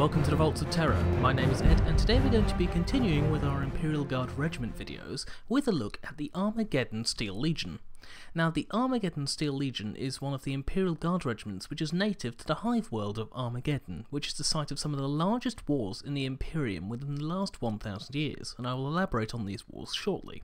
welcome to the Vaults of Terra. My name is Ed, and today we're going to be continuing with our Imperial Guard Regiment videos with a look at the Armageddon Steel Legion. Now, the Armageddon Steel Legion is one of the Imperial Guard regiments which is native to the hive world of Armageddon, which is the site of some of the largest wars in the Imperium within the last 1000 years, and I will elaborate on these wars shortly.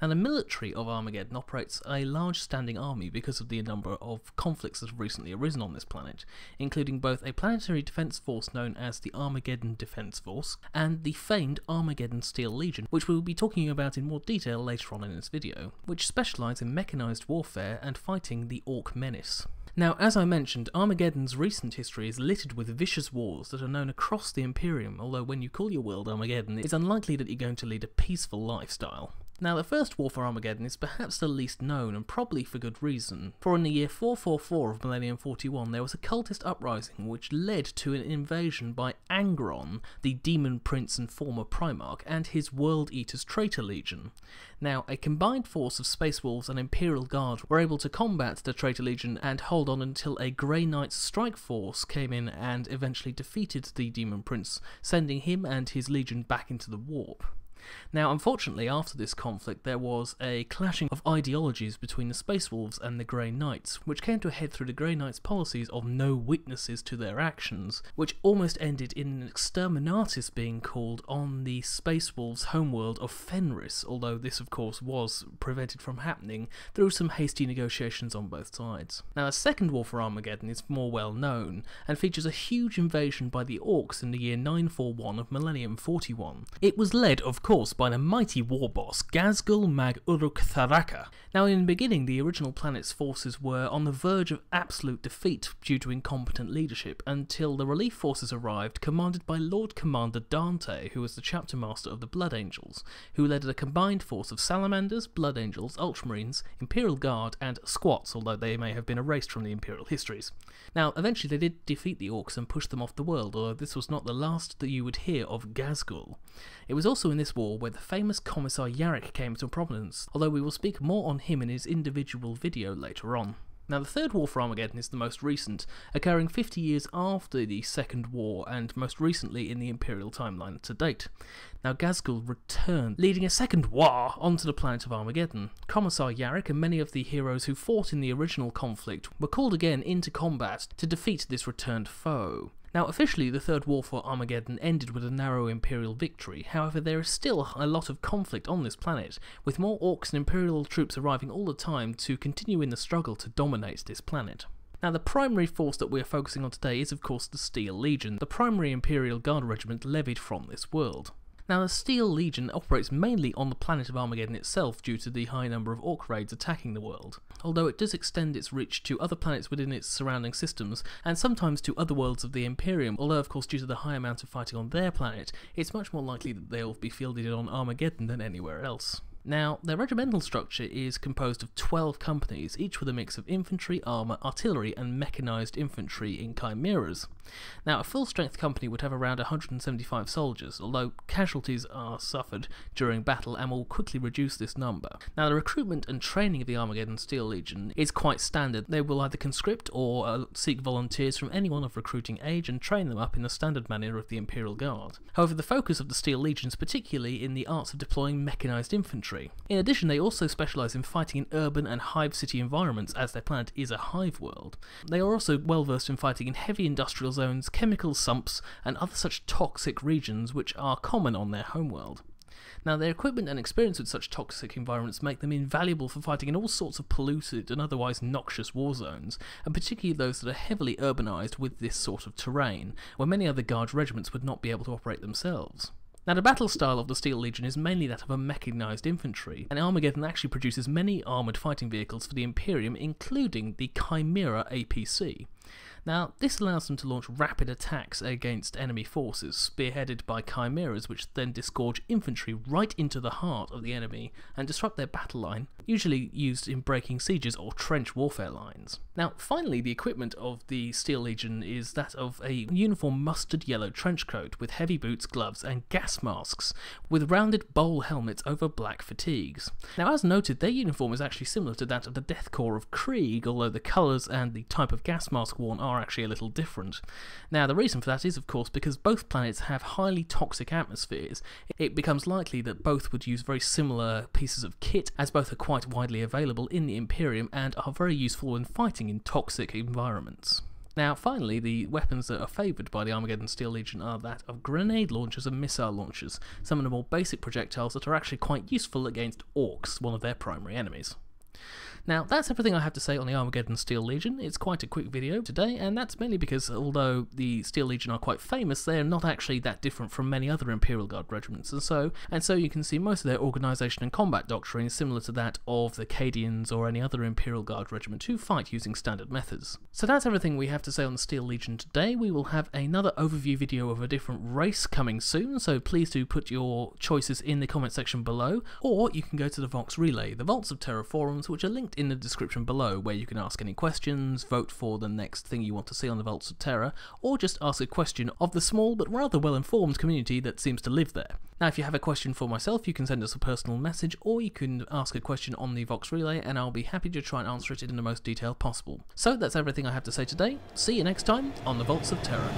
Now, the military of Armageddon operates a large standing army because of the number of conflicts that have recently arisen on this planet, including both a planetary defense force known as the Armageddon Defense Force and the famed Armageddon Steel Legion, which we will be talking about in more detail later on in this video, which specialise in mechanized warfare and fighting the Ork menace. Now, as I mentioned, Armageddon's recent history is littered with vicious wars that are known across the Imperium, although when you call your world Armageddon, it's unlikely that you're going to lead a peaceful lifestyle. Now, the First War for Armageddon is perhaps the least known, and probably for good reason, for in the year 444 of Millennium 41 there was a cultist uprising which led to an invasion by Angron, the demon prince and former Primarch, and his World Eaters Traitor Legion. Now, a combined force of Space Wolves and Imperial Guard were able to combat the Traitor Legion and hold on until a Grey Knights strike force came in and eventually defeated the demon prince, sending him and his legion back into the warp. Now, unfortunately, after this conflict, there was a clashing of ideologies between the Space Wolves and the Grey Knights, which came to a head through the Grey Knights' policies of no witnesses to their actions, which almost ended in an exterminatus being called on the Space Wolves' homeworld of Fenris, although this, of course, was prevented from happening through some hasty negotiations on both sides. Now, the Second War for Armageddon is more well known, and features a huge invasion by the Orks in the year 941 of Millennium 41. It was led, of course, course, by the mighty war boss Ghazghkull Mag Uruk Thraka. Now, in the beginning, the original planet's forces were on the verge of absolute defeat due to incompetent leadership until the relief forces arrived, commanded by Lord Commander Dante, who was the chapter master of the Blood Angels, who led a combined force of salamanders, Blood Angels, Ultramarines, Imperial Guard, and squats, although they may have been erased from the Imperial histories. Now, eventually they did defeat the Orks and push them off the world, although this was not the last that you would hear of Ghazghkull. It was also in this war where the famous Commissar Yarrick came to prominence, although we will speak more on him in his individual video later on. Now, the Third War for Armageddon is the most recent, occurring 50 years after the Second War and most recently in the Imperial timeline to date. Now, Ghazghkull returned, leading a second war onto the planet of Armageddon. Commissar Yarrick and many of the heroes who fought in the original conflict were called again into combat to defeat this returned foe. Now, officially, the Third War for Armageddon ended with a narrow Imperial victory, however, there is still a lot of conflict on this planet, with more Orks and Imperial troops arriving all the time to continue in the struggle to dominate this planet. Now, the primary force that we are focusing on today is, of course, the Steel Legion, the primary Imperial Guard regiment levied from this world. Now, the Steel Legion operates mainly on the planet of Armageddon itself due to the high number of Ork raids attacking the world, although it does extend its reach to other planets within its surrounding systems, and sometimes to other worlds of the Imperium, although of course due to the high amount of fighting on their planet, it's much more likely that they'll be fielded on Armageddon than anywhere else. Now, their regimental structure is composed of 12 companies, each with a mix of infantry, armour, artillery, and mechanised infantry in chimeras. Now, a full strength company would have around 175 soldiers, although casualties are suffered during battle and will quickly reduce this number. Now, the recruitment and training of the Armageddon Steel Legion is quite standard. They will either conscript or uh, seek volunteers from anyone of recruiting age and train them up in the standard manner of the Imperial Guard. However, the focus of the Steel Legion is particularly in the arts of deploying mechanised infantry in addition, they also specialise in fighting in urban and hive city environments, as their planet is a hive world. They are also well versed in fighting in heavy industrial zones, chemical sumps, and other such toxic regions which are common on their homeworld. Now, their equipment and experience with such toxic environments make them invaluable for fighting in all sorts of polluted and otherwise noxious war zones, and particularly those that are heavily urbanised with this sort of terrain, where many other Guard regiments would not be able to operate themselves. Now, the battle style of the Steel Legion is mainly that of a mechanised infantry, and Armageddon actually produces many armoured fighting vehicles for the Imperium, including the Chimera APC. Now, this allows them to launch rapid attacks against enemy forces, spearheaded by chimeras, which then disgorge infantry right into the heart of the enemy and disrupt their battle line, usually used in breaking sieges or trench warfare lines. Now, finally, the equipment of the Steel Legion is that of a uniform mustard yellow trench coat with heavy boots, gloves, and gas masks, with rounded bowl helmets over black fatigues. Now, as noted, their uniform is actually similar to that of the Death Corps of Krieg, although the colours and the type of gas mask worn are actually a little different. Now, the reason for that is, of course, because both planets have highly toxic atmospheres. It becomes likely that both would use very similar pieces of kit, as both are quite widely available in the Imperium and are very useful when fighting in toxic environments. Now, finally, the weapons that are favoured by the Armageddon Steel Legion are that of grenade launchers and missile launchers, some of the more basic projectiles that are actually quite useful against Orks, one of their primary enemies. Now, that's everything I have to say on the Armageddon Steel Legion. It's quite a quick video today, and that's mainly because although the Steel Legion are quite famous, they are not actually that different from many other Imperial Guard regiments, and so and so you can see most of their organisation and combat doctrine is similar to that of the Cadians or any other Imperial Guard regiment who fight using standard methods. So that's everything we have to say on the Steel Legion today. We will have another overview video of a different race coming soon, so please do put your choices in the comment section below, or you can go to the Vox Relay, the Vaults of Terra forums, which are linked in the description below where you can ask any questions, vote for the next thing you want to see on the Vaults of Terra, or just ask a question of the small but rather well informed community that seems to live there. Now, if you have a question for myself, you can send us a personal message, or you can ask a question on the Vox Relay, and I'll be happy to try and answer it in the most detail possible. So that's everything I have to say today. See you next time on the Vaults of Terra.